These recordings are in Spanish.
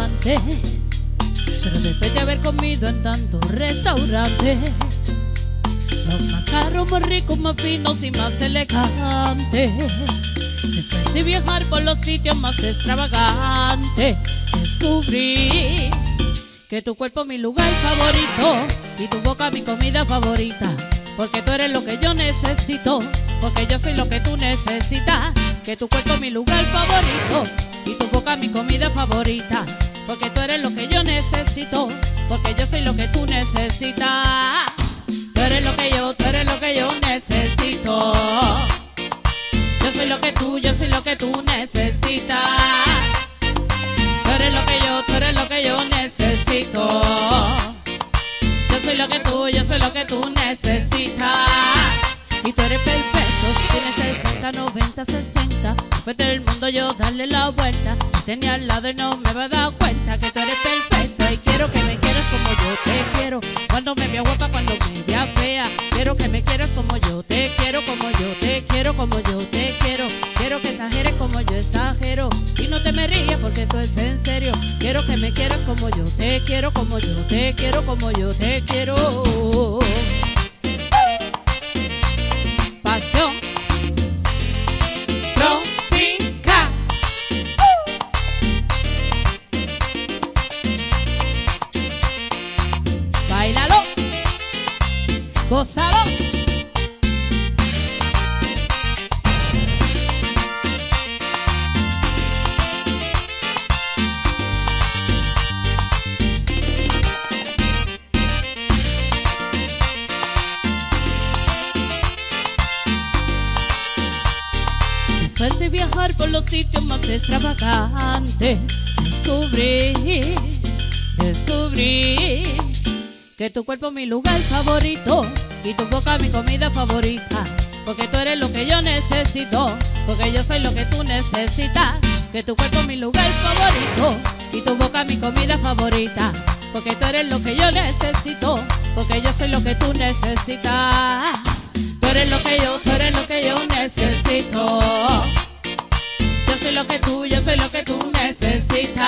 antes, pero después de haber comido en tantos restaurantes, los más más ricos, más finos y más elegantes. Después de viajar por los sitios más extravagantes, descubrí que tu cuerpo es mi lugar favorito y tu boca mi comida favorita. Porque tú eres lo que yo necesito, porque yo soy lo que tú necesitas. Que tu cuerpo es mi lugar favorito y tu boca mi comida favorita. Porque tú eres lo que yo necesito, porque yo soy lo que tú necesitas. Tú eres lo que yo, tú eres lo que yo necesito. Yo soy lo que tú, yo soy lo que tú necesitas. Tienes 60, 90, 60. Después del mundo yo darle la vuelta. Te tenía al lado y no me había dado cuenta que tú eres perfecto. Y quiero que me quieras como yo te quiero. Cuando me vea guapa, cuando me vea fea. Quiero que me quieras como yo te quiero, como yo te quiero, como yo te quiero. Quiero que exageres como yo exagero. Y no te me rías porque esto es en serio. Quiero que me quieras como yo te quiero, como yo te quiero, como yo te quiero. Después de viajar por los sitios más extravagantes, descubrí, descubrí que tu cuerpo es mi lugar favorito y tu boca mi comida favorita. Porque tú eres lo que yo necesito, porque yo soy lo que tú necesitas. Que tu cuerpo mi lugar favorito y tu boca mi comida favorita. Porque tú eres lo que yo necesito, porque yo soy lo que tú necesitas. Tú eres lo que yo, tú eres lo que yo necesito. Yo soy lo que tú, yo soy lo que tú necesitas.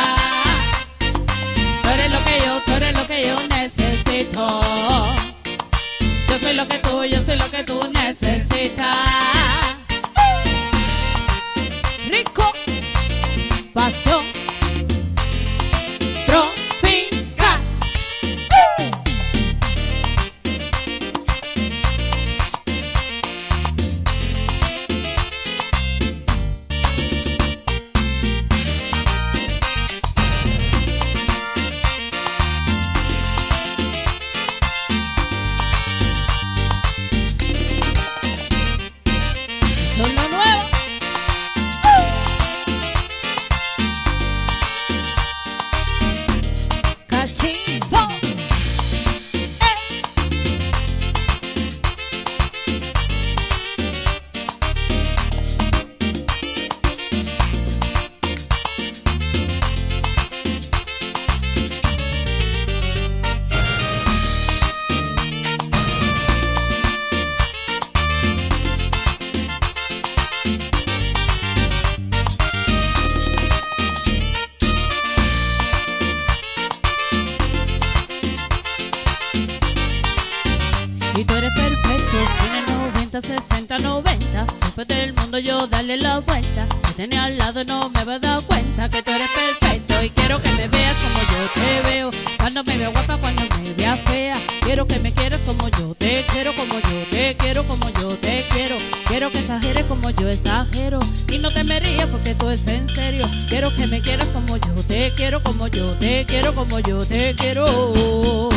60, 90. Después del mundo yo darle la vuelta. Te tenía al lado no me había dado cuenta que tú eres perfecto. Y quiero que me veas como yo te veo. Cuando me vea guapa, cuando me vea fea. Quiero que me quieras como yo te quiero, como yo te quiero, como yo te quiero. Quiero que exageres como yo exagero. Y no te me porque tú es en serio. Quiero que me quieras como yo te quiero, como yo te quiero, como yo te quiero.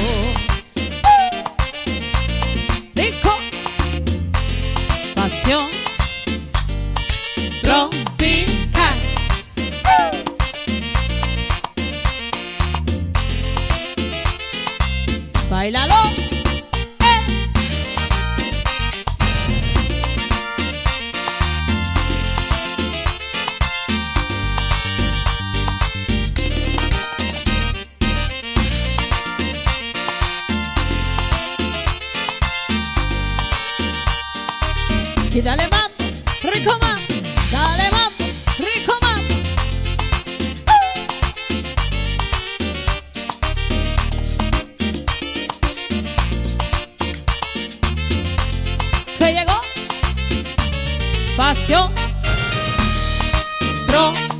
Rico, tropical. Y dale más, rico más, dale más, rico más. ¿Qué llegó? Pasión. Tro.